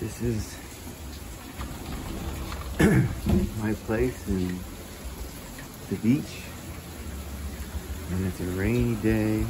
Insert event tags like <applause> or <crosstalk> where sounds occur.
This is <clears throat> my place and the beach. And it's a rainy day.